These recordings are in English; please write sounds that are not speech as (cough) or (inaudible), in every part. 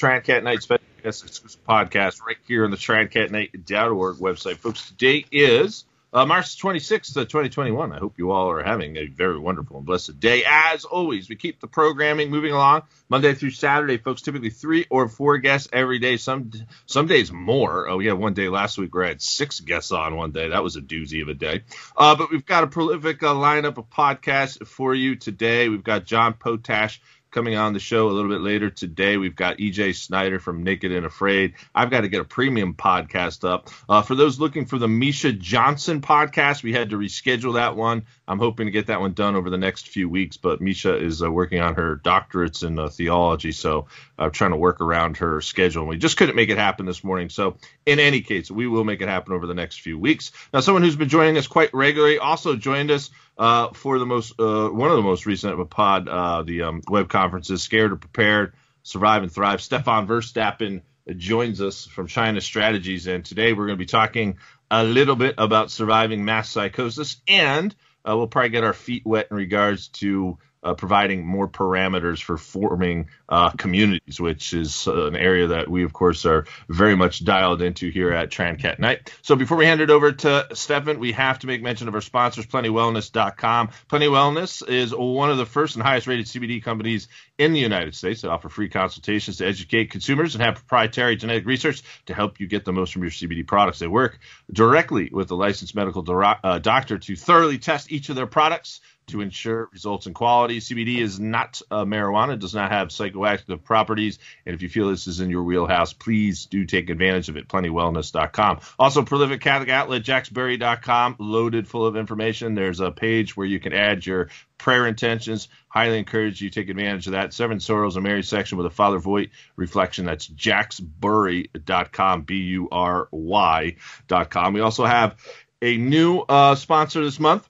Tradcat Knight special podcast right here on the tradcatknight.org website. Folks, today is uh, March 26th, uh, 2021. I hope you all are having a very wonderful and blessed day. As always, we keep the programming moving along Monday through Saturday, folks. Typically three or four guests every day. Some some days more. Oh, yeah, one day last week where I had six guests on one day. That was a doozy of a day. Uh, but we've got a prolific uh, lineup of podcasts for you today. We've got John Potash coming on the show a little bit later today. We've got EJ Snyder from Naked and Afraid. I've got to get a premium podcast up. Uh, for those looking for the Misha Johnson podcast, we had to reschedule that one. I'm hoping to get that one done over the next few weeks, but Misha is uh, working on her doctorates in uh, theology, so I'm trying to work around her schedule. And we just couldn't make it happen this morning. So, in any case, we will make it happen over the next few weeks. Now, someone who's been joining us quite regularly also joined us uh, for the most uh, one of the most recent of a pod uh, the um, web conferences, Scared or Prepared, Survive and Thrive. Stefan Verstappen joins us from China Strategies, and today we're going to be talking a little bit about surviving mass psychosis, and uh, we'll probably get our feet wet in regards to uh, providing more parameters for forming uh, communities, which is uh, an area that we, of course, are very much dialed into here at Tradcat Knight. So before we hand it over to Stefan, we have to make mention of our sponsors, PlentyWellness.com. Plenty Wellness is one of the first and highest rated CBD companies in the United States that offer free consultations to educate consumers and have proprietary genetic research to help you get the most from your CBD products. They work directly with a licensed medical do- uh, doctor to thoroughly test each of their products to ensure results in quality. CBD is not uh, marijuana, does not have psychoactive properties. And if you feel this is in your wheelhouse, please do take advantage of it. PlentyWellness.com. Also, prolific Catholic outlet, jacksbury.com, loaded full of information. There's a page where you can add your prayer intentions. Highly encourage you take advantage of that. Seven Sorrows of Mary section with a Father Voigt reflection. That's jacksbury.com, B U R Y.com. We also have a new uh, sponsor this month.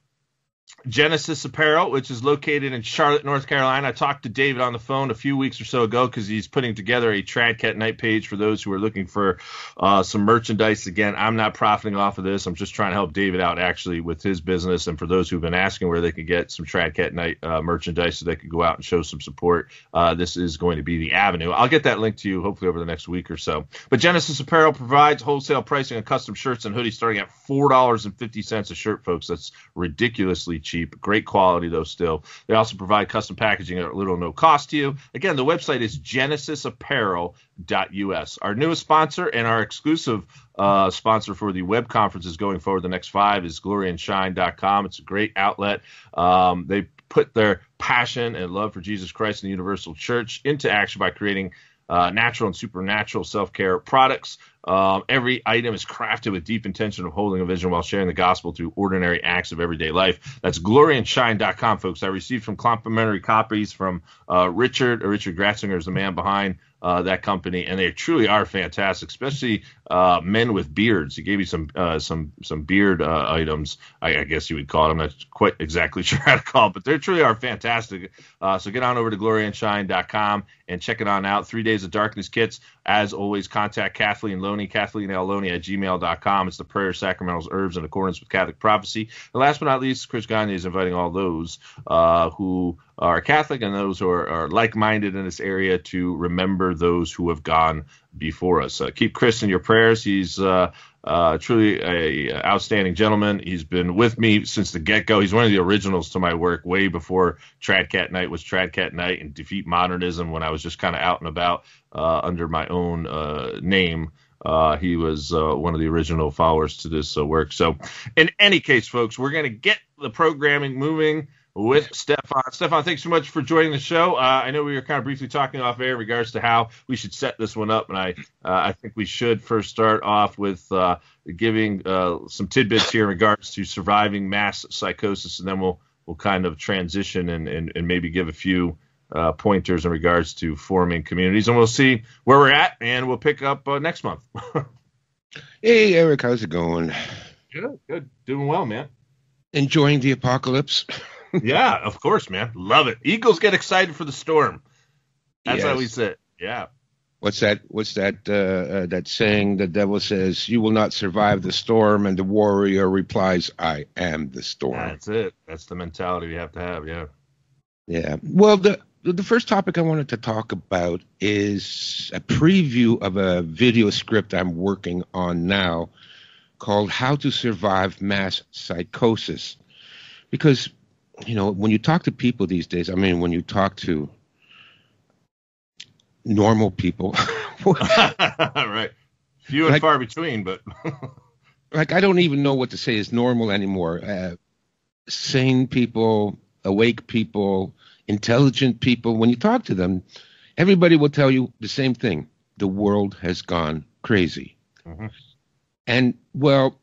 Genesis Apparel, which is located in Charlotte, North Carolina. I talked to David on the phone a few weeks or so ago because he's putting together a Tradcat Knight page for those who are looking for uh, some merchandise. Again, I'm not profiting off of this. I'm just trying to help David out actually with his business. And for those who've been asking where they can get some Tradcat Knight uh, merchandise so they can go out and show some support, uh, this is going to be the avenue. I'll get that link to you hopefully over the next week or so. But Genesis Apparel provides wholesale pricing on custom shirts and hoodies starting at $4.50 a shirt, folks. That's ridiculously cheap. Great quality though still. They also provide custom packaging at little no cost to you. Again, the website is genesisapparel.us. Our newest sponsor and our exclusive uh, sponsor for the web conferences going forward the next five is gloryandshine.com. It's a great outlet. Um, they put their passion and love for Jesus Christ and the Universal Church into action by creating uh, natural and supernatural self care products. Um, every item is crafted with deep intention of holding a vision while sharing the gospel through ordinary acts of everyday life. That's gloryandshine.com, folks. I received some complimentary copies from uh, Richard. Richard Gratzinger is the man behind uh, that company, and they truly are fantastic, especially uh, men with beards. He gave me some uh, some some beard uh, items, I, I, guess you would call it. I'm not quite (laughs) exactly sure how to call it, but they truly are fantastic. So get on over to gloryandshine.com and check it on out. Three Days of Darkness kits. As always, contact Kathleen Loney, Kathleen L. Loney at gmail.com. It's the prayer, sacramentals, herbs in accordance with Catholic prophecy. And last but not least, Chris Gagne is inviting all those uh, who are Catholic and those who are, are like minded in this area to remember those who have gone before us. Uh, keep Chris in your prayers. He's uh, uh, truly a outstanding gentleman. He's been with me since the get go. He's one of the originals to my work way before Tradcat Knight was Tradcat Knight and Defeat Modernism when I was just kind of out and about uh, under my own uh, name. Uh, he was uh, one of the original followers to this uh, work. So, in any case, folks, we're going to get the programming moving with Stefan. Stefan, thanks so much for joining the show. Uh, I know we were kind of briefly talking off air in regards to how we should set this one up, and I uh, I think we should first start off with uh, giving uh, some tidbits here in regards to surviving mass psychosis, and then we'll we'll kind of transition and and, and maybe give a few. Uh, pointers in regards to forming communities, and we'll see where we're at, and we'll pick up uh, next month. (laughs) hey, Eric, how's it going? Good, good, doing well, man. Enjoying the apocalypse. (laughs) yeah, of course, man. Love it. Eagles get excited for the storm. That's yes. how we say it. Yeah. What's that? What's that? Uh, uh, that saying? The devil says, "You will not survive the storm," and the warrior replies, "I am the storm." That's it. That's the mentality we have to have. Yeah. Yeah. Well, the the first topic I wanted to talk about is a preview of a video script I'm working on now called How to Survive Mass Psychosis. Because, you know, when you talk to people these days, I mean, when you talk to normal people, (laughs) right. Few and Like- far between, but (laughs) like I don't even know what to say is normal anymore. Uh, sane people, awake people, intelligent people. When you talk to them, everybody will tell you the same thing: the world has gone crazy. Mhm. And well,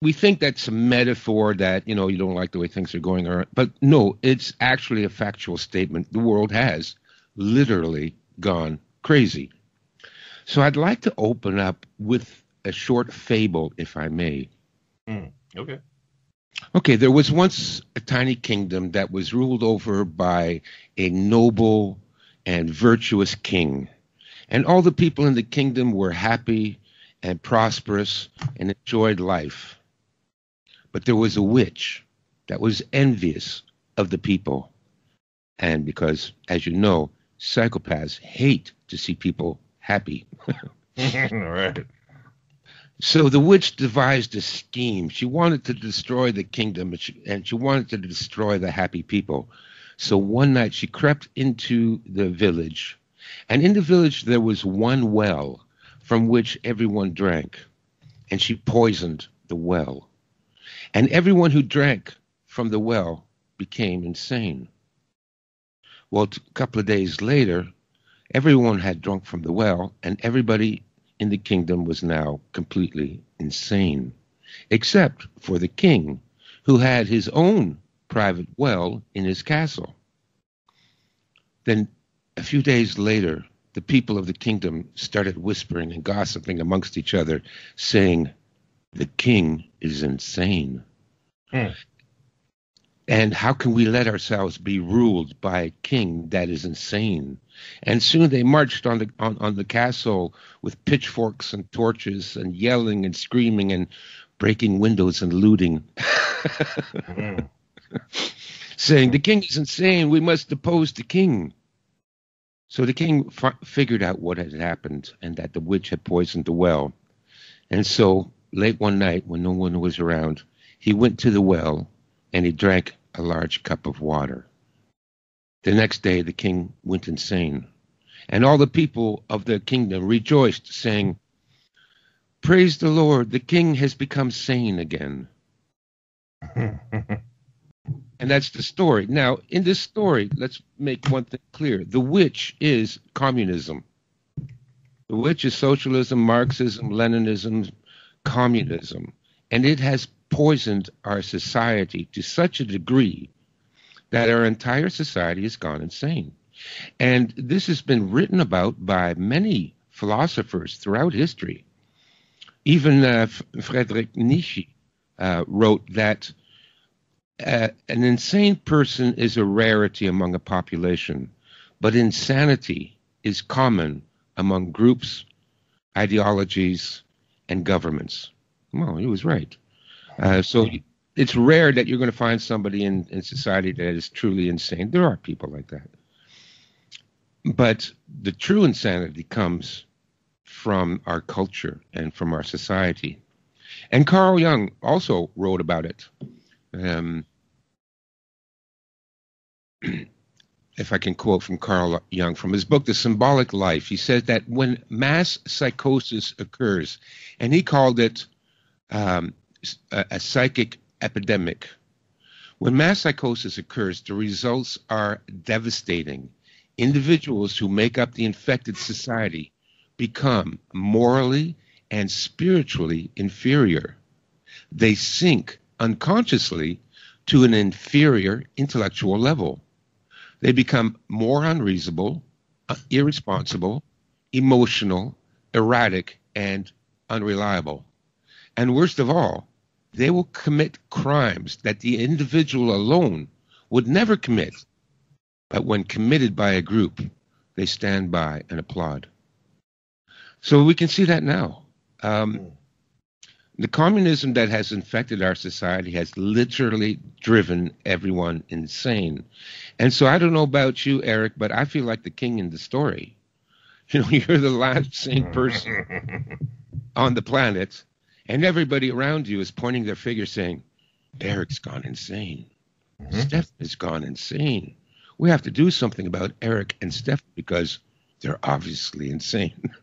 we think that's a metaphor that you know you don't like the way things are going, or but no, it's actually a factual statement. The world has literally gone crazy. So I'd like to open up with a short fable, if I may. Mm, okay. Okay, there was once a tiny kingdom that was ruled over by a noble and virtuous king. And all the people in the kingdom were happy and prosperous and enjoyed life. But there was a witch that was envious of the people. And because, as you know, psychopaths hate to see people happy. All (laughs) right. So the witch devised a scheme. She wanted to destroy the kingdom and she, and she wanted to destroy the happy people. So one night she crept into the village, and in the village there was one well from which everyone drank, and she poisoned the well. And everyone who drank from the well became insane. Well, a couple of days later, everyone had drunk from the well, and everybody in the kingdom was now completely insane, except for the king, who had his own private well in his castle. Then, a few days later, the people of the kingdom started whispering and gossiping amongst each other, saying, The king is insane. Hmm. And how can we let ourselves be ruled by a king that is insane? And soon they marched on the on, on the castle with pitchforks and torches and yelling and screaming and breaking windows and looting, Mhm. (laughs) saying, "The king is insane. We must depose the king." So the king fi- figured out what had happened and that the witch had poisoned the well. And so late one night, when no one was around, he went to the well and he drank a large cup of water. The next day, the king went insane, and all the people of the kingdom rejoiced, saying, Praise the Lord, the king has become sane again. (laughs) And that's the story. Now, in this story, let's make one thing clear the witch is communism. The witch is socialism, Marxism, Leninism, communism. And it has poisoned our society to such a degree that our entire society has gone insane. And this has been written about by many philosophers throughout history. Even uh, Friedrich Nietzsche uh, wrote that uh, an insane person is a rarity among a population, but insanity is common among groups, ideologies, and governments. Well, he was right. Uh, so it's rare that you're going to find somebody in, in society that is truly insane. There are people like that. But the true insanity comes from our culture and from our society. And Carl Jung also wrote about it. Um, (clears throat) if I can quote from Carl Jung from his book, The Symbolic Life, he says that when mass psychosis occurs, and he called it um, a, a psychic epidemic, when mass psychosis occurs, the results are devastating. Individuals who make up the infected society become morally and spiritually inferior. They sink unconsciously to an inferior intellectual level. They become more unreasonable, irresponsible, emotional, erratic, and unreliable. And worst of all, they will commit crimes that the individual alone would never commit. But when committed by a group, they stand by and applaud. So we can see that now. Um, The communism that has infected our society has literally driven everyone insane. And so I don't know about you, Eric, but I feel like the king in the story. (laughs) You know, you're the last sane person (laughs) on the planet, and everybody around you is pointing their finger saying, Eric's gone insane. Mm-hmm. Steph has gone insane. We have to do something about Eric and Steph because they're obviously insane. (laughs)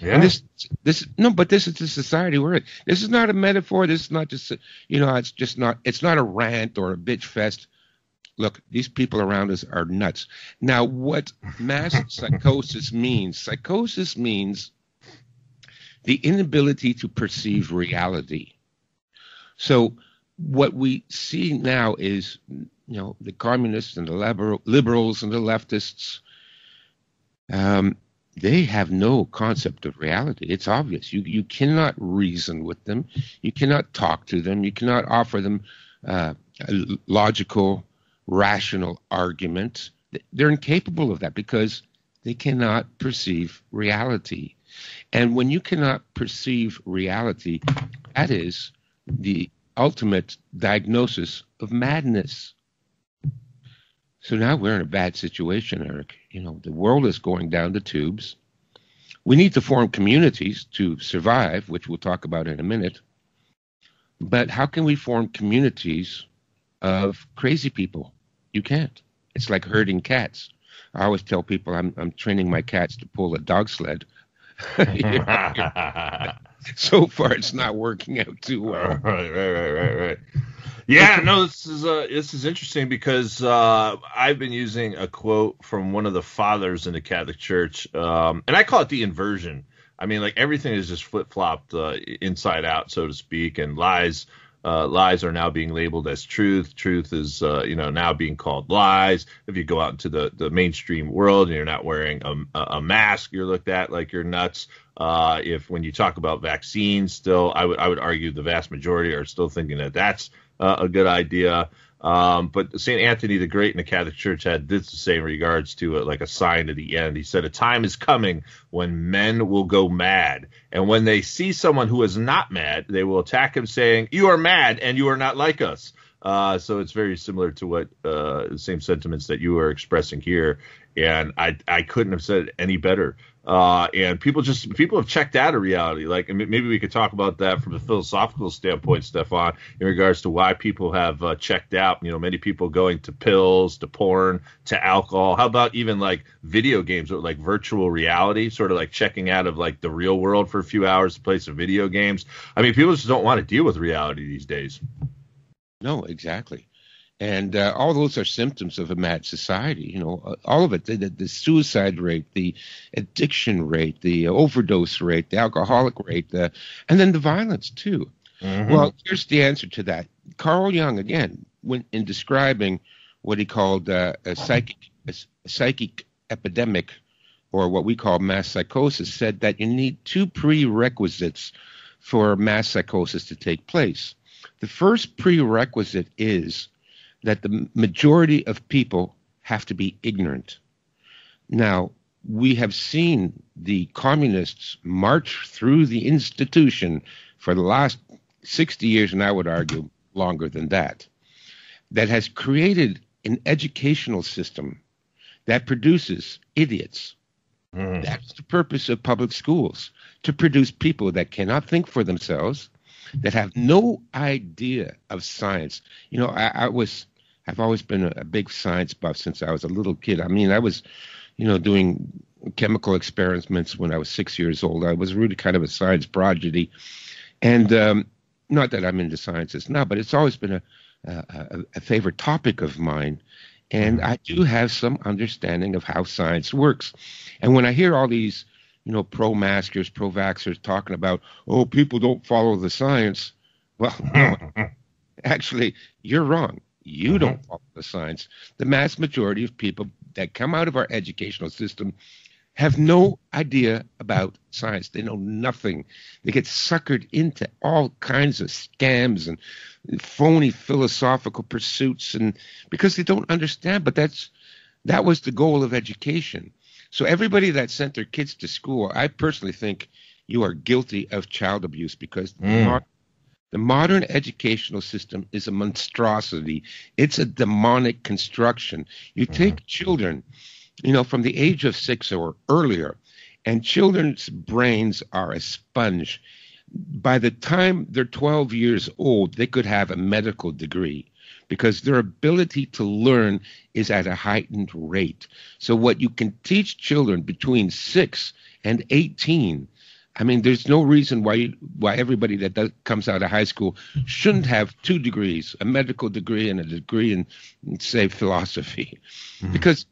Yeah. And this, this, no, but this is the society we're in. This is not a metaphor. This is not just, you know, it's just not, it's not a rant or a bitch fest. Look, these people around us are nuts. Now, what mass psychosis means, psychosis means the inability to perceive reality. So, what we see now is, you know, the communists and the liberal, liberals and the leftists, um, they have no concept of reality. It's obvious. You you cannot reason with them. You cannot talk to them. You cannot offer them uh, logical rational argument. They're incapable of that because they cannot perceive reality. And when you cannot perceive reality, that is the ultimate diagnosis of madness. So now we're in a bad situation, Eric. You know, the world is going down the tubes. We need to form communities to survive, which we'll talk about in a minute. But how can we form communities of crazy people? You can't. It's like herding cats. I always tell people I'm I'm training my cats to pull a dog sled. (laughs) so far, it's not working out too well. Right, right, right, right, right. Yeah, no, this is uh, this is interesting because uh, I've been using a quote from one of the fathers in the Catholic Church, um, and I call it the inversion. I mean, like everything is just flip flopped uh, inside out, so to speak, and lies uh, lies are now being labeled as truth. Truth is, uh, you know, now being called lies. If you go out into the, the mainstream world and you're not wearing a, a mask, you're looked at like you're nuts. Uh, if when you talk about vaccines, still, I would I would argue the vast majority are still thinking that that's uh, a good idea. Um, but St. Anthony the Great in the Catholic Church had this to say in regards to it, like a sign at the end. He said, A time is coming when men will go mad. And when they see someone who is not mad, they will attack him, saying, You are mad and you are not like us. Uh, so it's very similar to what uh, the same sentiments that you are expressing here. And I, I couldn't have said it any better. Uh, and people just people have checked out of reality. Like maybe we could talk about that from a philosophical standpoint, Stefan, in regards to why people have uh, checked out. You know, many people going to pills, to porn, to alcohol. How about even like video games or like virtual reality, sort of like checking out of like the real world for a few hours to play some video games. I mean, people just don't want to deal with reality these days. No, exactly and uh, all those are symptoms of a mad society. You know, uh, all of it: the, the, suicide rate, the addiction rate, the overdose rate, the alcoholic rate, the, and then the violence too. Mm-hmm. Well, here's the answer to that. Carl Jung, again, when in describing what he called uh, a psychic a, a psychic epidemic, or what we call mass psychosis, said that you need two prerequisites for mass psychosis to take place. The first prerequisite is that the majority of people have to be ignorant. Now, we have seen the communists march through the institution for the last 60 years, and I would argue longer than that, that has created an educational system that produces idiots. Mm. That's the purpose of public schools to produce people that cannot think for themselves, that have no idea of science. You know, I, I was I've always been a, a big science buff since I was a little kid. I mean, I was, you know, doing chemical experiments when I was six years old. I was really kind of a science prodigy, and um, not that I'm into sciences now, but it's always been a, a, a favorite topic of mine. And I do have some understanding of how science works. And when I hear all these, you know, pro-maskers, pro-vaxxers talking about, oh, people don't follow the science, well, (laughs) no, (laughs) actually, you're wrong. You mm-hmm. don't follow the science. The mass majority of people that come out of our educational system have no idea about science. They know nothing. They get suckered into all kinds of scams and phony philosophical pursuits and because they don't understand, but that's that was the goal of education. So everybody that sent their kids to school, I personally think you are guilty of child abuse because mm. The modern educational system is a monstrosity. It's a demonic construction. You mm-hmm. take children, you know, from the age of six or earlier, and children's brains are a sponge. By the time they're 12 years old, they could have a medical degree because their ability to learn is at a heightened rate. So, what you can teach children between 6 and 18 I mean, there's no reason why why everybody that does, comes out of high school shouldn't have two degrees, a medical degree and a degree in, say, philosophy, mm-hmm. because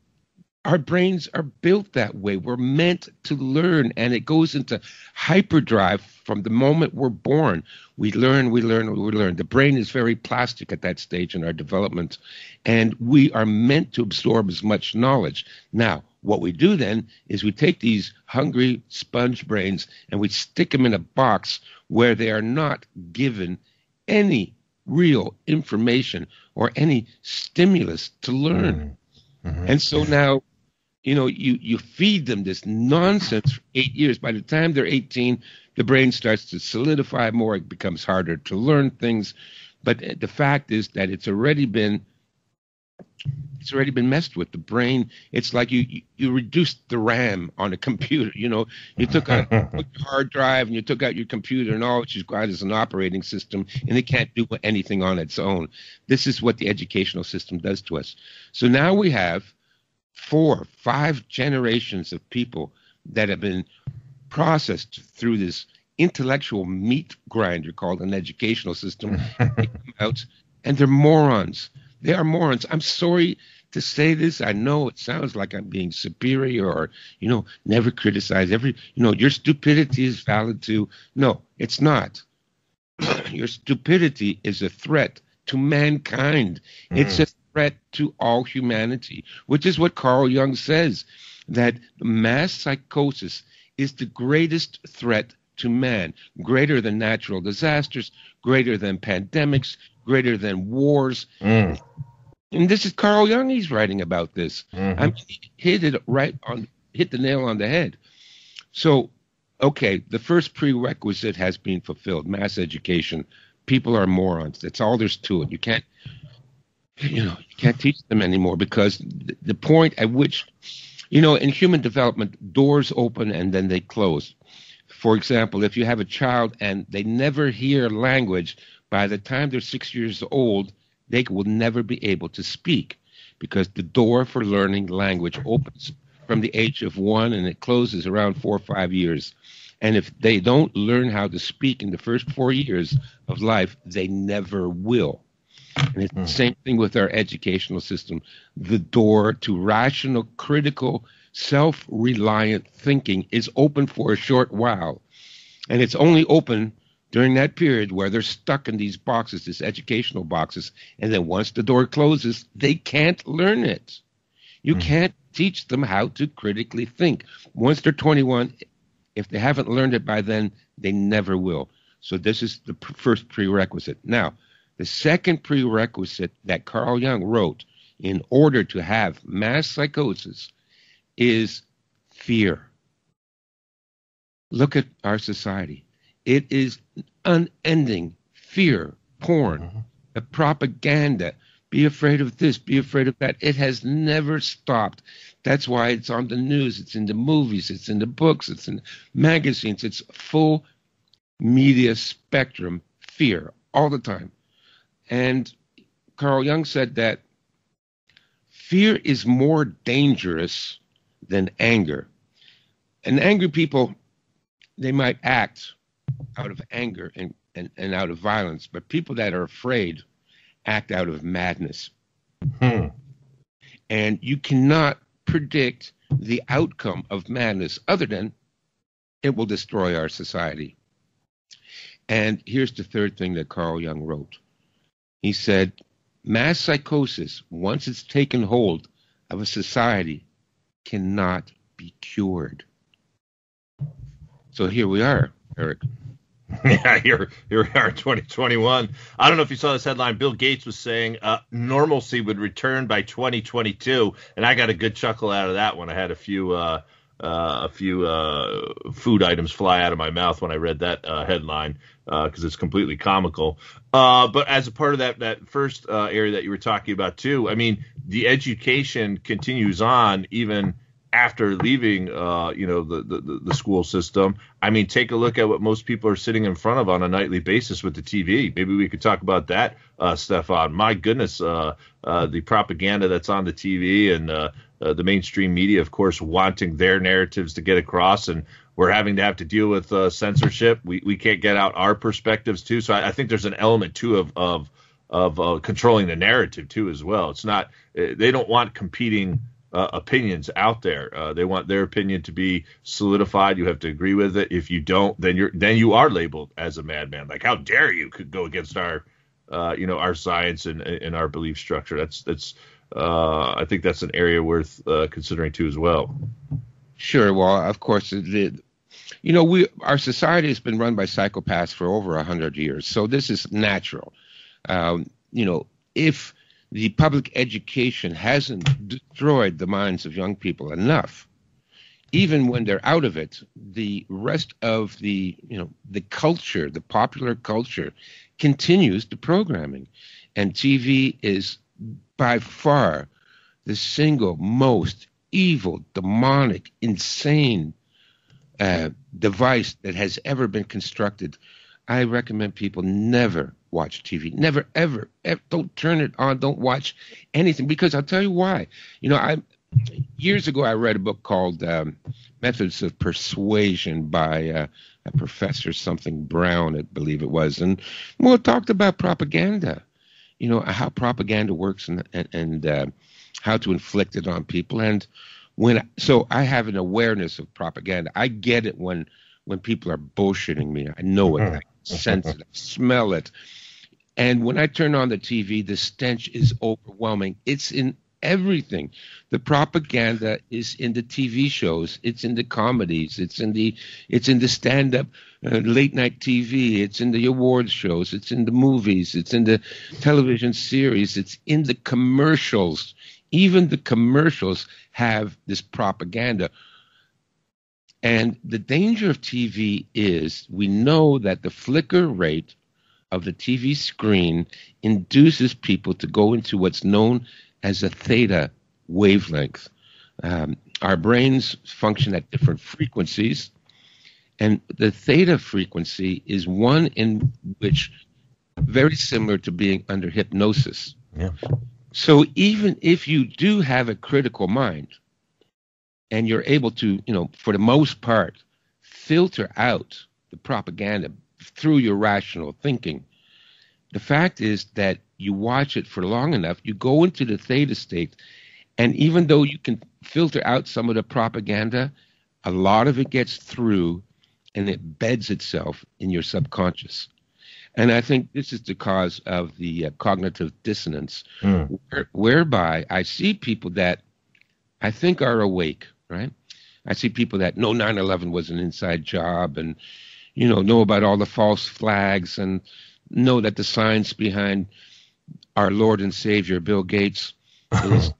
our brains are built that way. We're meant to learn, and it goes into hyperdrive from the moment we're born. We learn, we learn, we learn. The brain is very plastic at that stage in our development, and we are meant to absorb as much knowledge. Now, what we do then is we take these hungry sponge brains and we stick them in a box where they are not given any real information or any stimulus to learn. Mm-hmm. mm-hmm. And so now you know, you, you feed them this nonsense for eight years. By the time they're 18, the brain starts to solidify more. It becomes harder to learn things. But the fact is that it's already been it's already been messed with. The brain, it's like you, you, reduced the RAM on a (laughs) computer. You know, you took out a hard drive and you took out your computer and all which is got is an operating system and it can't do anything on its own. This is what the educational system does to us. So now we have four, five generations of people that have been processed through this intellectual meat grinder called an educational system (laughs) out, and they're morons. They are morons. I'm sorry to say this. I know it sounds like I'm being superior or, you know, never criticize every, you know, your stupidity is valid too. No, it's not. (clears throat) your stupidity is a threat to mankind. Mm. It's a threat to all humanity, which is what Carl Jung says that mass psychosis is the greatest threat to man, greater than natural disasters, greater than pandemics, greater than wars. Mm. And this is Carl Jung. He's writing about this. Mm-hmm. I mean, he hit it right on, hit the nail on the head. So, okay, the first prerequisite has been fulfilled: mass education. People are morons. That's all there's to it. You can't you know you can't teach them anymore because the point at which you know in human development doors open and then they close. For example if you have a child and they never hear language by the time they're six years old they will never be able to speak because the door for learning language opens from the age of one and it closes around four or five years. And if they don't learn how to speak in the first four years of life they never will and it's the hmm. same thing with our educational system. The door to rational, critical, self reliant thinking is open for a short while. And it's only open during that period where they're stuck in these boxes, these educational boxes. And then once the door closes, they can't learn it. You mm. can't teach them how to critically think. Once they're 21, if they haven't learned it by then, they never will. So this is the first prerequisite. Now, the second prerequisite that Carl Jung wrote in order to have mass psychosis is fear. Look at our society. It is unending fear, porn, mm-hmm. the propaganda. Be afraid of this, be afraid of that. It has never stopped. That's why it's on the news, it's in the movies, it's in the books, it's in magazines. It's full media spectrum fear all the time. And Carl Jung said that fear is more dangerous than anger. And angry people, they might act out of anger and, and, and out of violence, but people that are afraid act out of madness. Hmm. And you cannot predict the outcome of madness other than it will destroy our society. And here's the third thing that Carl Jung wrote he said, mass psychosis, once it's taken hold of a society, cannot be cured. So here we are, Eric. (laughs) Yeah, here here we are, 2021. I don't know if you saw this headline. Bill Gates was saying uh, normalcy would return by 2022, and I got a good chuckle out of that one. I had a few uh, uh, a few uh, food items fly out of my mouth when I read that uh, headline because uh, it's completely comical. Uh, but as a part of that that first uh, area that you were talking about too, I mean, the education continues on even after leaving, uh, you know, the, the, the school system. I mean, take a look at what most people are sitting in front of on a nightly basis with the TV. Maybe we could talk about that, uh, Stefan. My goodness, uh, the propaganda that's on the TV and uh, the mainstream media, of course, wanting their narratives to get across, and we're having to have to deal with uh, censorship. We we can't get out our perspectives too. So I, I think there's an element too of of of uh, controlling the narrative too as well. It's not they don't want competing uh, opinions out there. Uh, they want their opinion to be solidified. You have to agree with it. If you don't, then you're then you are labeled as a madman. Like how dare you could go against our, uh, you know, our science and, and our belief structure. That's that's. Uh, I think that's an area worth considering too as well. Sure. Well, of course, the, you know, we our society has been run by psychopaths for over a hundred years, so this is natural. Um, you know, if the public education hasn't destroyed the minds of young people enough. Even when they're out of it, the rest of the you know the culture, the popular culture, continues the programming, and TV is by far the single most evil, demonic, insane uh, device that has ever been constructed. I recommend people never watch TV. Never, ever, ever, don't turn it on. Don't watch anything because I'll tell you why. You know, I years ago I read a book called um, Methods of Persuasion by uh, a professor something Brown, I believe it was, and well, it talked about propaganda. You know how propaganda works and and, and uh, how to inflict it on people. And when so I have an awareness of propaganda. I get it when when people are bullshitting me. I know it. I sense it. I smell it. And when I turn on the TV, the stench is overwhelming. It's in everything. The propaganda is in the TV shows. It's in the comedies. It's in the it's in the stand up uh, late night TV. It's in the awards shows. It's in the movies. It's in the television series. It's in the commercials. Even the commercials have this propaganda. And the danger of TV is we know that the flicker rate of the TV screen induces people to go into what's known as a theta wavelength. Um, our brains function at different frequencies, and the theta frequency is one in which very similar to being under hypnosis. Yeah. So even if you do have a critical mind, and you're able to, you know, for the most part, filter out the propaganda through your rational thinking. The fact is that you watch it for long enough, you go into the theta state, and even though you can filter out some of the propaganda, a lot of it gets through and it beds itself in your subconscious. And I think this is the cause of the uh, cognitive dissonance, mm. where, whereby I see people that I think are awake, right? I see people that know 9 11 was an inside job and, you know, know about all the false flags and know that the science behind our Lord and Savior, Bill Gates, (laughs) is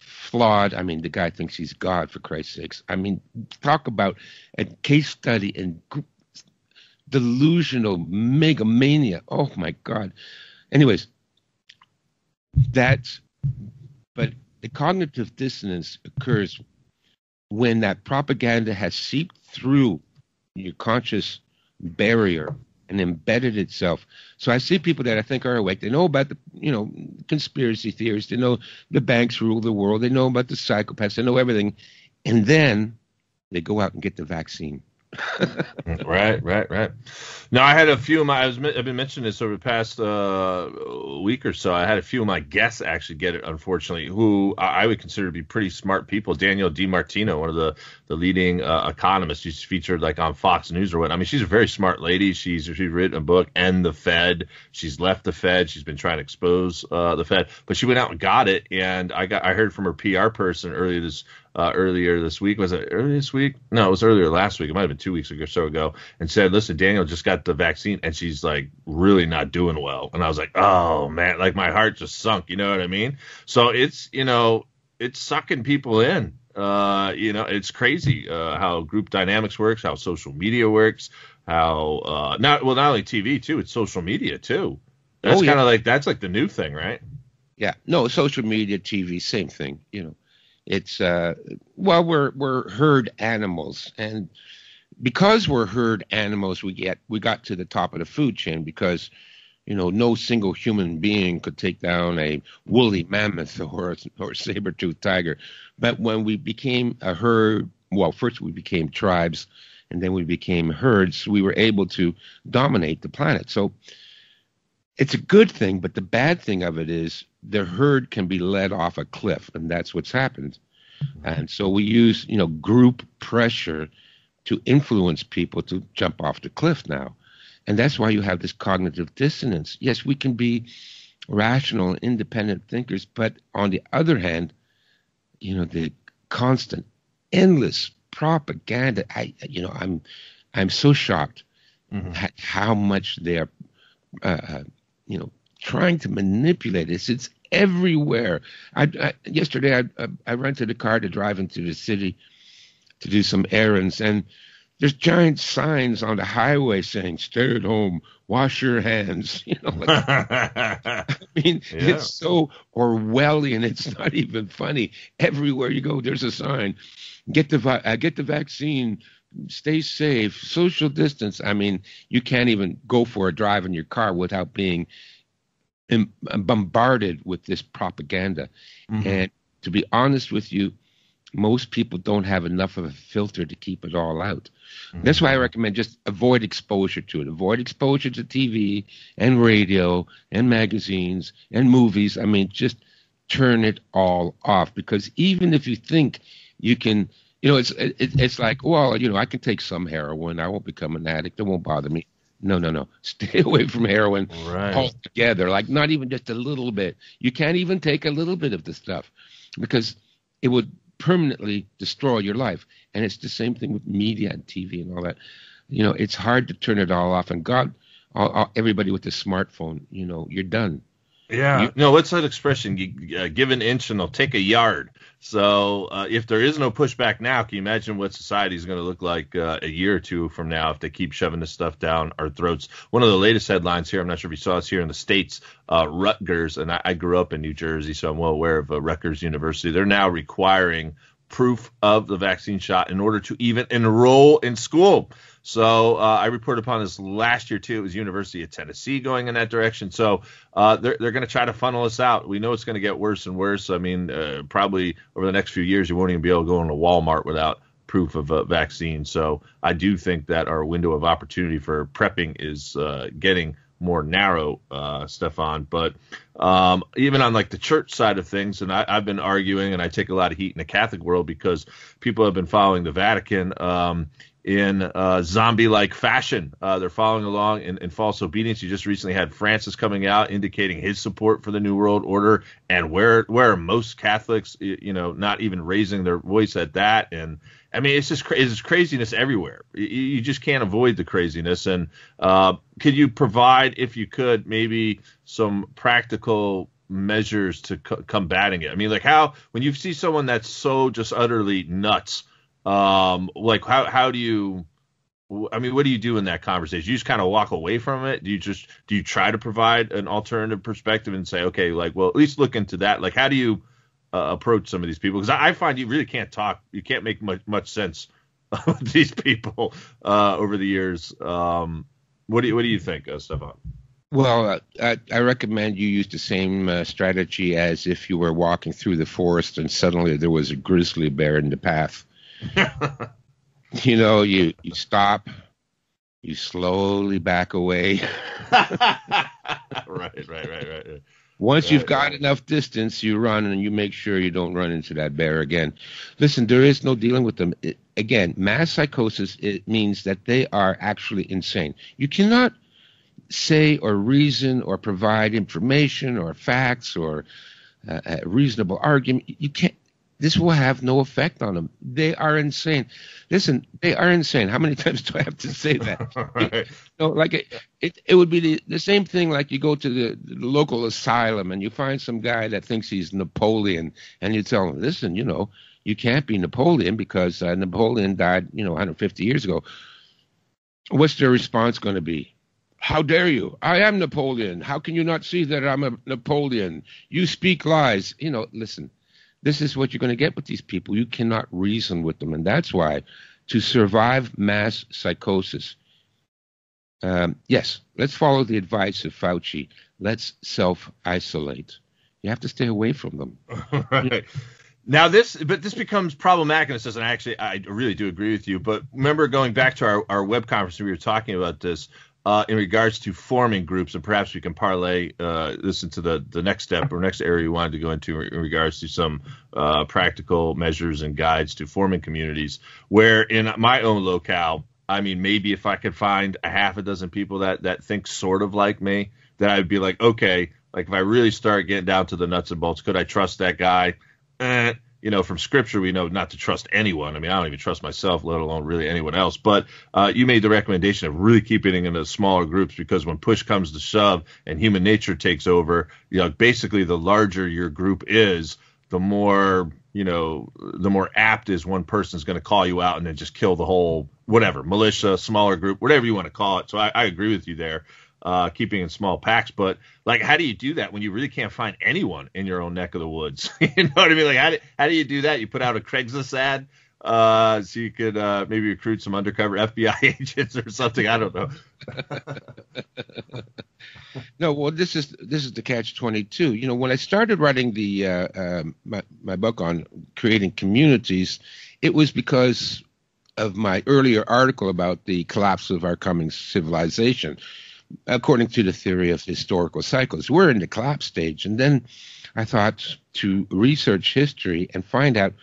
flawed. I mean, the guy thinks he's God, for Christ's sakes. I mean, talk about a case study in delusional megamania. Oh, my God. Anyways, that's, but the cognitive dissonance occurs when that propaganda has seeped through your conscious barrier and embedded itself. So I see people that I think are awake. They know about the, you know, conspiracy theories. They know the banks rule the world. They know about the psychopaths. They know everything. And then they go out and get the vaccine. (laughs) right, right, right. Now I had a few of my. I was, I've been mentioning this over the past uh, week or so. I had a few of my guests actually get it, unfortunately, who I would consider to be pretty smart people. Danielle DiMartino, one of the the leading uh, economists, she's featured like on Fox News or what. I mean, she's a very smart lady. She's she's written a book, and the Fed. She's left the Fed. She's been trying to expose uh, the Fed, but she went out and got it. And I got I heard from her PR person earlier this uh, earlier this week. Was it earlier this week? No, it was earlier last week. It might have been two weeks or so ago. And said, "Listen, Daniel just got the vaccine, and she's like really not doing well." And I was like, "Oh man!" Like my heart just sunk. You know what I mean? So it's you know it's sucking people in. Uh, you know, it's crazy uh, how group dynamics works, how social media works, how uh, not well not only TV too, it's social media too. That's Oh, kind of like that's like the new thing, right? Yeah, no, social media, TV, same thing. You know, it's uh, well, we're we're herd animals, and because we're herd animals, we get we got to the top of the food chain because you know no single human being could take down a woolly mammoth (laughs) or or saber toothed tiger. But when we became a herd, well, first we became tribes, and then we became herds. We were able to dominate the planet. So it's a good thing, but the bad thing of it is the herd can be led off a cliff, and that's what's happened. And so we use, you know, group pressure to influence people to jump off the cliff now. And that's why you have this cognitive dissonance. Yes, we can be rational, independent thinkers, but on the other hand, you know, the constant, endless propaganda. I, you know, I'm, I'm so shocked Mhm. at how much they are, uh, uh, you know, trying to manipulate us. It's everywhere. I, I yesterday I, I I rented a car to drive into the city to do some errands, and there's giant signs on the highway saying "Stay at home, wash your hands." (laughs) You know, like, (laughs) I mean, Yeah. it's so Orwellian. It's not even funny. Everywhere you go, there's a sign: "Get the vi- uh, get the vaccine." Stay safe, social distance. I mean, you can't even go for a drive in your car without being bombarded with this propaganda. Mhm. And to be honest with you, most people don't have enough of a filter to keep it all out. That's why I recommend just avoid exposure to it. Avoid exposure to TV and radio and magazines and movies. I mean, just turn it all off because even if you think you can, you know, it's it, it's like, well, you know, I can take some heroin. I won't become an addict. It won't bother me. No, no, no. (laughs) Stay away from heroin right. altogether. Like not even just a little bit. You can't even take a little bit of the stuff because it would permanently destroy your life. And it's the same thing with media and TV and all that. You know, it's hard to turn it all off. And God, all, all, everybody with a smartphone, you know, you're done. Yeah. You- no, what's that expression? You uh, give an inch and they'll take a yard. So uh, if there is no pushback now, can you imagine what society is going to look like uh, a year or two from now if they keep shoving this stuff down our throats? One of the latest headlines here, I'm not sure if you saw this here in the States, uh, Rutgers, and I, I grew up in New Jersey, so I'm well aware of uh, Rutgers University. They're now requiring proof of the vaccine shot in order to even enroll in school. So uh, I reported upon this last year too. It was University of Tennessee going in that direction. So uh, they're they're going to try to funnel us out. We know it's going to get worse and worse. I mean, uh, probably over the next few years, you won't even be able to go into Walmart without proof of a vaccine. So I do think that our window of opportunity for prepping is uh, getting more narrow, uh, Stefan. But um, even on like the church side of things, and I, I've been arguing, and I take a lot of heat in the Catholic world because people have been following the Vatican. Um, in uh, zombie-like fashion. Uh, they're following along in, in false obedience. You just recently had Francis coming out indicating his support for the New World Order, and where where most Catholics, you know, not even raising their voice at that. And I mean, it's just it's craziness everywhere. You, you just can't avoid the craziness. And uh, could you provide, if you could, maybe some practical measures to co- combating it? I mean, like how when you see someone that's so just utterly nuts um like how how do you i mean what do you do in that conversation you just kind of walk away from it do you just do you try to provide an alternative perspective and say okay like well at least look into that like how do you uh, approach some of these people because I, I find you really can't talk you can't make much much sense (laughs) with these people uh over the years um what do you what do you think uh, Stefan? Well, uh, I, I recommend you use the same uh, strategy as if you were walking through the forest and suddenly there was a grizzly bear in the path. (laughs) You know, you, you stop, you slowly back away. (laughs) right right right right right Once you've got right. enough distance, you run and you make sure you don't run into that bear again. Listen, there is no dealing with them. It, again, mass psychosis it means that they are actually insane. You cannot say or reason or provide information or facts or uh, a reasonable argument. You can't. This will have no effect on them. They are insane. Listen, they are insane. How many (laughs) times do I have to say that? (laughs) right No, like it, it, it would be the, the same thing like you go to the, the local asylum and you find some guy that thinks he's Napoleon and you tell him, listen, you know, You can't be Napoleon because uh, Napoleon died, you know, 150 years ago. What's their response going to be? How dare you? I am Napoleon. How can you not see that I'm a Napoleon? You speak lies. You know, listen, this is what you're going to get with these people. You cannot reason with them. And that's why to survive mass psychosis, um, yes, let's follow the advice of Fauci. Let's self isolate. You have to stay away from them. (laughs) right. Now this, but this becomes problematic, and it says, and actually, I really do agree with you. But remember, going back to our, our web conference, we were talking about this uh, in regards to forming groups, and perhaps we can parlay uh, this into the the next step or next area we wanted to go into in regards to some uh, practical measures and guides to forming communities. Where in my own locale, I mean, maybe if I could find a half a dozen people that that think sort of like me, that I'd be like, okay, like if I really start getting down to the nuts and bolts, could I trust that guy? Eh, you know, from scripture, we know not to trust anyone. I mean, I don't even trust myself, let alone really anyone else. But uh, you made the recommendation of really keeping it into smaller groups because when push comes to shove and human nature takes over, you know, basically the larger your group is, the more you know, the more apt is one person's going to call you out and then just kill the whole whatever militia, smaller group, whatever you want to call it. So I, I agree with you there uh, keeping in small packs. But like, how do you do that when you really can't find anyone in your own neck of the woods? (laughs) you know what I mean? Like, how do, how do you do that? You put out a Craigslist ad uh, so you could uh, maybe recruit some undercover (laughs) FBI agents or something. I don't know. (laughs) no, well, this is this is the catch twenty two. You know, when I started writing the uh, uh, my my book on creating communities, it was because of my earlier article about the collapse of our coming civilization according to the theory of historical cycles. We're in the collapse stage. And then I thought to research history and find out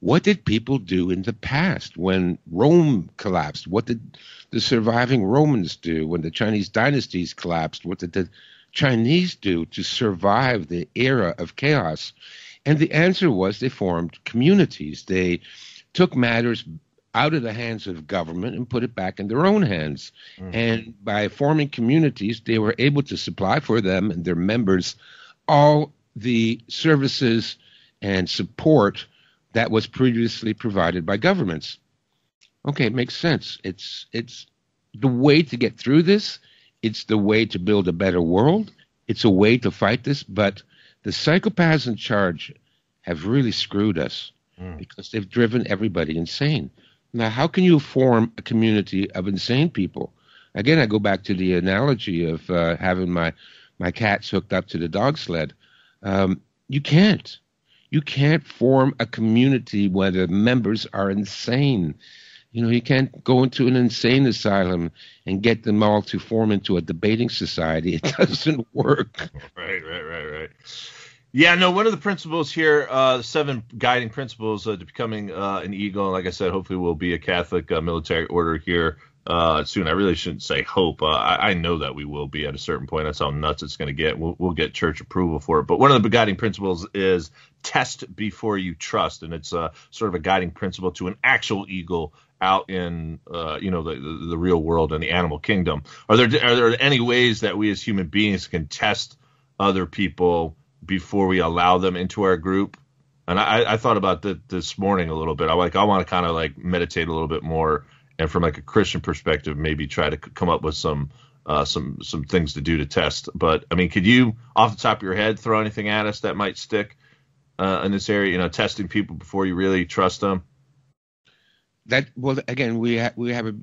what did people do in the past when Rome collapsed? What did the surviving Romans do when the Chinese dynasties collapsed? What did the Chinese do to survive the era of chaos? And the answer was they formed communities. They took matters out of the hands of government and put it back in their own hands. Mm-hmm. And by forming communities, they were able to supply for them and their members all the services and support that was previously provided by governments. Okay, it makes sense. It's it's the way to get through this. It's the way to build a better world. It's a way to fight this, but the psychopaths in charge have really screwed us mm. because they've driven everybody insane. Now, how can you form a community of insane people? Again, I go back to the analogy of uh, having my my cats hooked up to the dog sled. Um, you can't. You can't form a community where the members are insane. You know, you can't go into an insane asylum and get them all to form into a debating society. It (laughs) doesn't work. Right, right, right, right. Yeah, no. One of the principles here, uh, seven guiding principles uh, to becoming uh, an eagle, and like I said, hopefully we'll be a Catholic uh, military order here uh, soon. I really shouldn't say hope. Uh, I, I, know that we will be at a certain point. That's how nuts it's going to get. We'll, we'll, get church approval for it. But one of the guiding principles is test before you trust, and it's sort of a guiding principle to an actual eagle out in you know the, the, the real world and the animal kingdom. Are there are there any ways that we as human beings can test other people? Before we allow them into our group. And I, I thought about that this morning a little bit. I like I want to kind of like meditate a little bit more, and from like a Christian perspective, maybe try to come up with some uh, some some things to do to test. But I mean, could you off the top of your head throw anything at us that might stick uh, in this area? You know, testing people before you really trust them. That well, again, we ha- we have a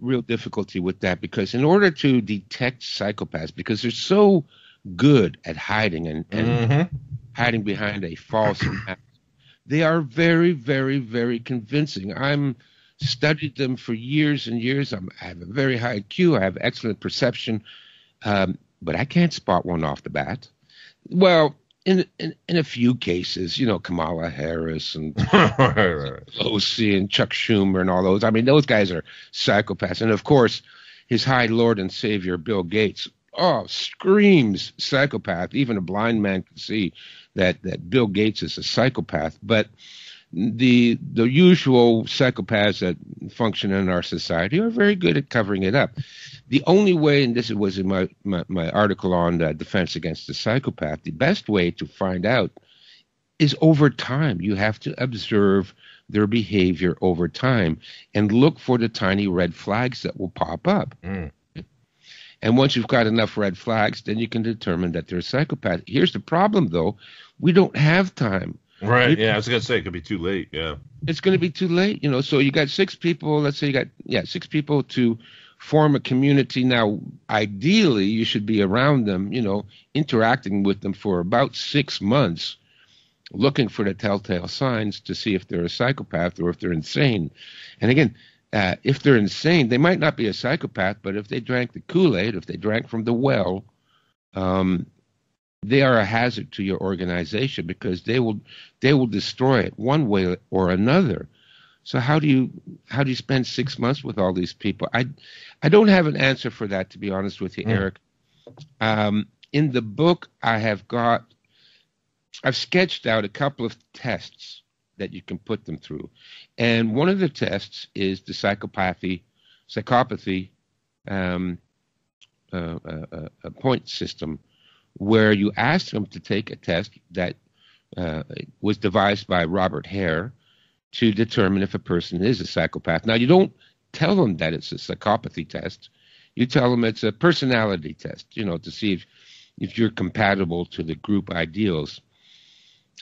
real difficulty with that because in order to detect psychopaths, because they're so good at hiding and, and mm-hmm. hiding behind a false mask. They are very, very, very convincing. I'm studied them for years and years. I'm, i have a very high IQ. I have excellent perception, um, but I can't spot one off the bat. Well, in, in, in a few cases, you know, Kamala Harris and (laughs) Pelosi and Chuck Schumer and all those. I mean, those guys are psychopaths. And of course, his high Lord and Savior Bill Gates oh, screams psychopath. Even a blind man can see that that Bill Gates is a psychopath. But the the usual psychopaths that function in our society are very good at covering it up. The only way, and this was in my, my, my article on uh, defense against the psychopath, the best way to find out is over time. You have to observe their behavior over time and look for the tiny red flags that will pop up. Mm. And once you've got enough red flags, then you can determine that they're a psychopath. Here's the problem, though: we don't have time. Right. yeah, I was gonna say it could be too late. Yeah. It's gonna be too late. You know. So you got six people. Let's say you got yeah six people to form a community. Now, ideally, you should be around them. You know, interacting with them for about six months, looking for the telltale signs to see if they're a psychopath or if they're insane. And again, uh, if they're insane, they might not be a psychopath, but if they drank the Kool Aid, if they drank from the well, um, they are a hazard to your organization because they will they will destroy it one way or another. So how do you how do you spend six months with all these people? I I don't have an answer for that to be honest with you, mm. Eric. Um, in the book, I have got I've sketched out a couple of tests that you can put them through. And one of the tests is the psychopathy, psychopathy um, uh, uh, uh, point system, where you ask them to take a test that uh, was devised by Robert Hare to determine if a person is a psychopath. Now, you don't tell them that it's a psychopathy test. You tell them it's a personality test, you know, to see if, if you're compatible to the group ideals.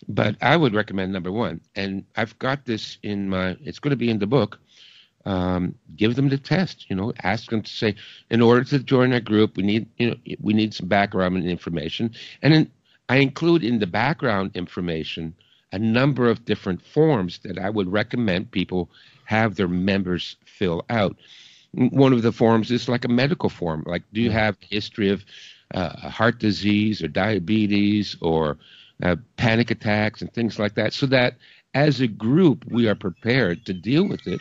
But I would recommend number one, and I've got this in my. It's going to be in the book. Um, give them the test. You know, ask them to say, in order to join our group, we need you know we need some background information, and then I include in the background information a number of different forms that I would recommend people have their members fill out. One of the forms is like a medical form, like do you have a history of uh, heart disease or diabetes or uh, panic attacks and things like that, so that as a group we are prepared to deal with it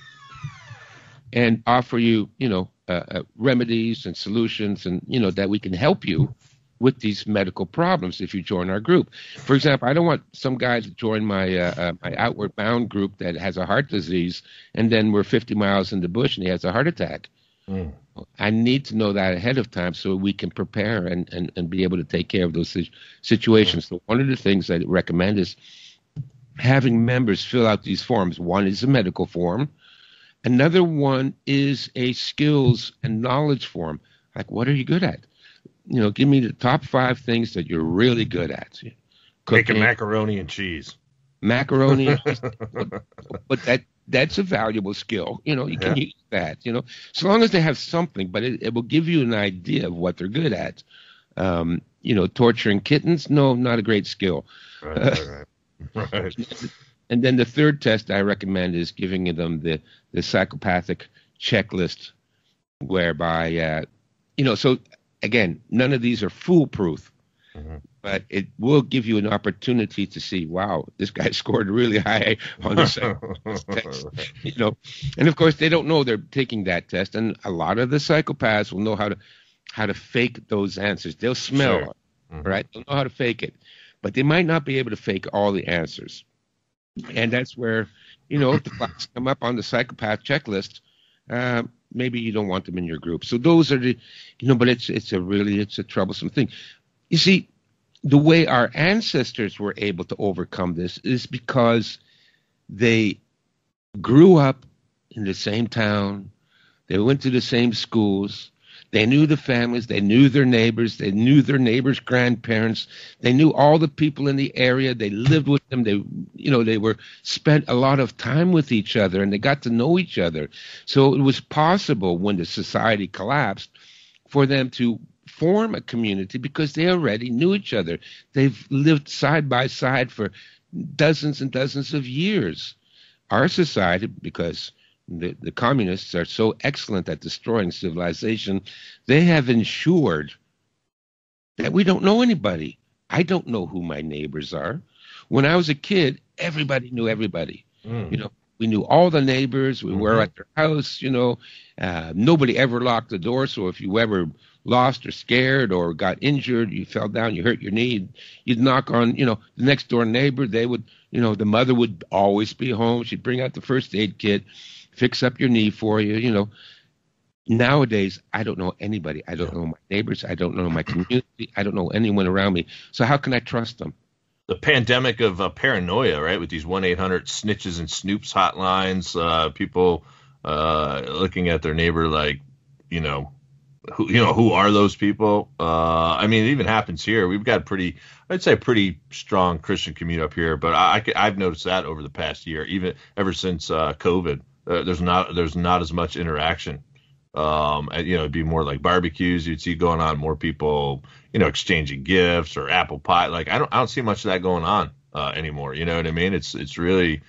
and offer you, you know, uh, uh, remedies and solutions, and you know that we can help you with these medical problems if you join our group. For example, I don't want some guy to join my uh, uh, my outward bound group that has a heart disease, and then we're 50 miles in the bush and he has a heart attack. Mm. I need to know that ahead of time so we can prepare and, and, and be able to take care of those situations. So one of the things I recommend is having members fill out these forms. One is a medical form. Another one is a skills and knowledge form. Like, what are you good at? You know, give me the top five things that you're really good at. Cooking, Making macaroni and cheese. Macaroni, but, (laughs) but that that's a valuable skill. You know, you can use that. You know, so long as they have something, but it, it will give you an idea of what they're good at. Um, you know, torturing kittens, no, not a great skill. Right, right, right. (laughs) right. and then the third test I recommend is giving them the the psychopathic checklist, whereby uh, you know. So again, none of these are foolproof. Mm-hmm but it will give you an opportunity to see, wow, this guy (laughs) scored really high on the test. (laughs) You know, and of course they don't know they're taking that test, and a lot of the psychopaths will know how to how to fake those answers. They'll smell, sure. mm-hmm. right? They'll know how to fake it, but they might not be able to fake all the answers, and that's where, you know, if the clocks come up on the psychopath checklist. Uh, maybe you don't want them in your group. So those are the, you know, but it's it's a really it's a troublesome thing. You see, the way our ancestors were able to overcome this is because they grew up in the same town, they went to the same schools, they knew the families, they knew their neighbors, they knew their neighbors' grandparents, they knew all the people in the area, they lived with them, they you know, they were spent a lot of time with each other and they got to know each other. So it was possible when the society collapsed for them to form a community because they already knew each other. They've lived side by side for dozens and dozens of years. Our society, because the, the communists are so excellent at destroying civilization, they have ensured that we don't know anybody. I don't know who my neighbors are. When I was a kid, everybody knew everybody. Mm. You know, we knew all the neighbors. We mm-hmm. were at their house. You know, uh, nobody ever locked the door. So if you ever lost or scared or got injured, you fell down, you hurt your knee, you'd knock on, you know, the next door neighbor. They would, you know, the mother would always be home. She'd bring out the first aid kit, fix up your knee for you, you know. Nowadays, I don't know anybody. I don't know my neighbors. I don't know my community. I don't know anyone around me. So how can I trust them? the pandemic of uh, paranoia, right? With these one eight hundred snitches and snoops hotlines, uh, people uh, looking at their neighbor like, you know, who you know who are those people? Uh, I mean, it even happens here. We've got pretty, I'd say, pretty strong Christian community up here, but I, I have noticed that over the past year, even ever since uh, COVID, uh, there's not there's not as much interaction. Um, and, you know, it'd be more like barbecues you'd see going on, more people, you know, exchanging gifts or apple pie. Like I don't I don't see much of that going on uh, anymore. You know what I mean? It's it's really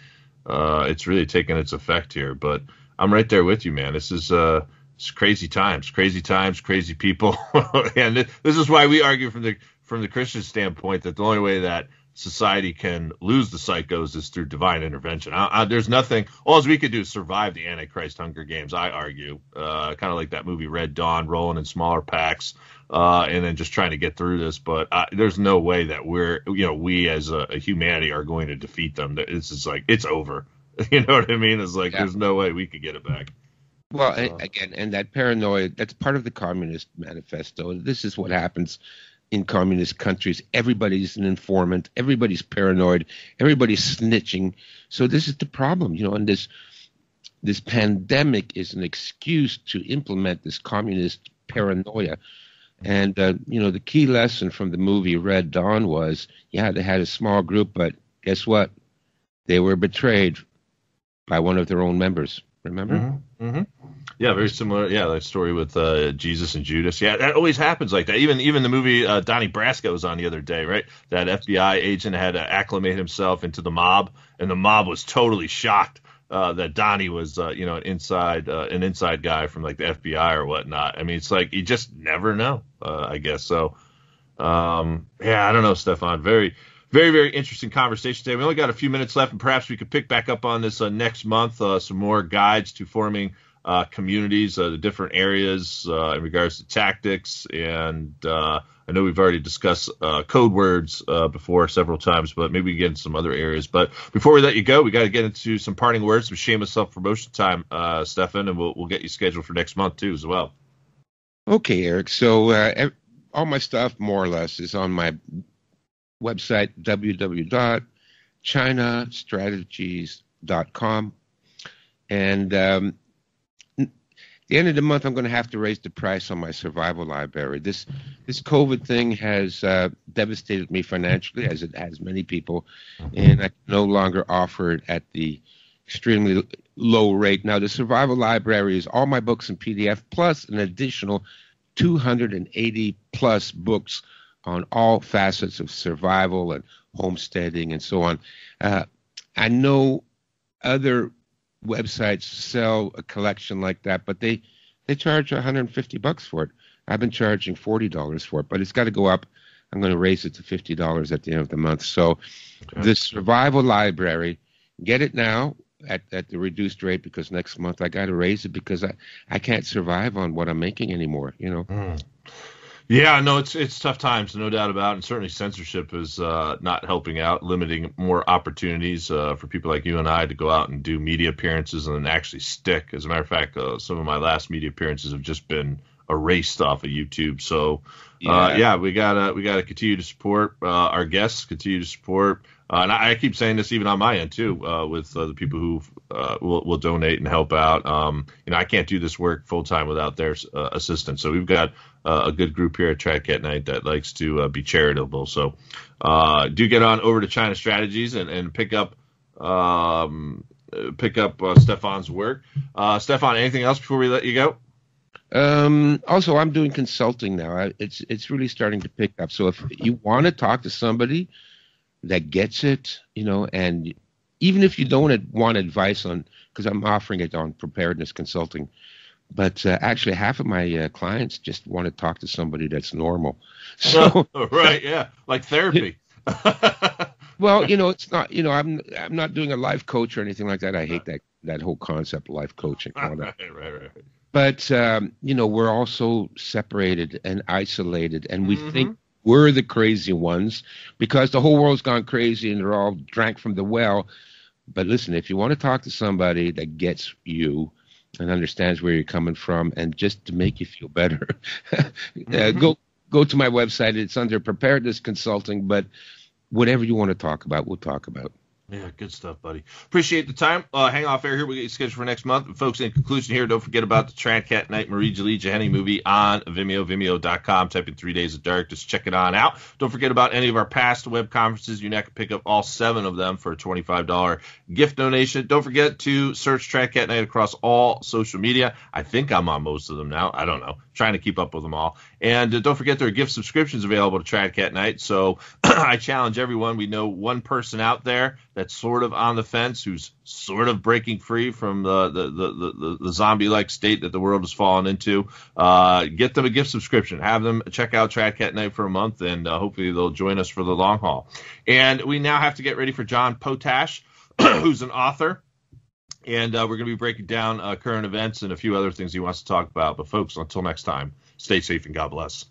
uh, it's really taking its effect here. But I'm right there with you, man. This is uh it's crazy times, crazy times, crazy people, (laughs) and this is why we argue from the from the Christian standpoint that the only way that society can lose the psychos is through divine intervention. I, I, there's nothing. All we could do is survive the Antichrist Hunger Games. I argue, uh, kind of like that movie Red Dawn, rolling in smaller packs, uh, and then just trying to get through this. But there's no way that we're, you know, we as a, a humanity are going to defeat them. It's just like it's over. (laughs) You know what I mean? It's like yeah. there's no way we could get it back. Well, so. again, and that paranoia, that's part of the Communist Manifesto. This is what happens in communist countries. Everybody's an informant. Everybody's paranoid. Everybody's snitching. So this is the problem, you know, and this this pandemic is an excuse to implement this communist paranoia. And uh, you know, the key lesson from the movie Red Dawn was, yeah, they had a small group, but guess what? They were betrayed by one of their own members. Remember? Mm-hmm. Mm-hmm. Yeah, very similar. Yeah, that story with uh, Jesus and Judas. Yeah, that always happens like that. Even even the movie uh, Donnie Brasco was on the other day, right? That FBI agent had to acclimate himself into the mob, and the mob was totally shocked uh, that Donnie was, uh, you know, an inside uh, an inside guy from like the FBI or whatnot. I mean, it's like you just never know. Uh, I guess so. Um, yeah, I don't know, Stefan. Very very, very interesting conversation today. We only got a few minutes left, and perhaps we could pick back up on this uh, next month. Uh, some more guides to forming uh, communities, uh, the different areas uh, in regards to tactics. And uh, I know we've already discussed code words before several times, but maybe we get into some other areas. But before we let you go, we got to get into some parting words, some shameless self promotion time, Stefan, and we'll, we'll get you scheduled for next month too as well. Okay, Eric. So all my stuff, more or less, is on my website www.chinastrategies.com. And um, the end of the month, I'm going to have to raise the price on my survival library. This this COVID thing has uh, devastated me financially, as it has many people, and I can no longer offer it at the extremely low rate. Now, the survival library is all my books in PDF plus an additional 280 plus books on all facets of survival and homesteading and so on. Uh, I know other websites sell a collection like that, but they they charge 150 bucks for it. I've been charging forty dollars for it, but it's got to go up. I'm going to raise it to fifty dollars at the end of the month. So, okay. the survival library, get it now at, at the reduced rate because next month I got to raise it because I I can't survive on what I'm making anymore. You know. Mm. Yeah, no, it's it's tough times, no doubt about it. And certainly censorship is uh, not helping out, limiting more opportunities uh, for people like you and I to go out and do media appearances and actually stick. As a matter of fact, uh, some of my last media appearances have just been erased off of YouTube. So, uh, yeah, yeah we gotta we gotta continue to support uh, our guests, continue to support uh, and I, I, keep saying this even on my end too, uh, with uh, the people who uh, will, will, donate and help out. Um, you know, I can't do this work full time without their uh, assistance. So we've got uh, a good group here at Tradcat Knight that likes to be charitable. So do get on over to China Strategies and, and pick up um, pick up Stefan's work. Stefan, anything else before we let you go? Um, also, I'm doing consulting now. It's it's really starting to pick up. So if you want to talk to somebody that gets it, you know, and even if you don't want advice on, because I'm offering it on preparedness consulting, but uh, actually half of my uh, clients just want to talk to somebody that's normal. (laughs) So (laughs) right, yeah, like therapy. (laughs) well, you know, it's not, you know, I'm I'm not doing a life coach or anything like that. I hate that that whole concept of life coaching. Right, right, right. But um, you know, we're also separated and isolated, and we mm-hmm. think we're the crazy ones because the whole world's gone crazy and they're all drank from the well. But listen, if you want to talk to somebody that gets you and understands where you're coming from, and just to make you feel better, (laughs) uh, mm-hmm. go go to my website. It's under preparedness consulting, but whatever you want to talk about, we'll talk about. Yeah, good stuff, buddy. Appreciate the time. Uh, hang off air here. We get you scheduled for next month. folks, in conclusion here, don't forget about the Tradcat Knight Marie Lee Henny movie on Vimeo, vimeo.com. Type in Three Days of Dark. Just check it on out. Don't forget about any of our past web conferences. You now can pick up all seven of them for a $25 gift donation. Don't forget to search Tradcat Knight across all social media. I think I'm on most of them now. I don't know. Trying to keep up with them all. And uh, don't forget there are gift subscriptions available to Tradcat Knight. So (clears throat) I challenge everyone. We know one person out there that's sort of on the fence, who's sort of breaking free from the the the, the, the zombie like state that the world has fallen into. Uh, get them a gift subscription. Have them check out Tradcat Knight for a month, and uh, hopefully they'll join us for the long haul. And we now have to get ready for John Potash, (clears throat) who's an author and uh, we're going to be breaking down uh, current events and a few other things he wants to talk about. But folks, until next time, stay safe and God bless.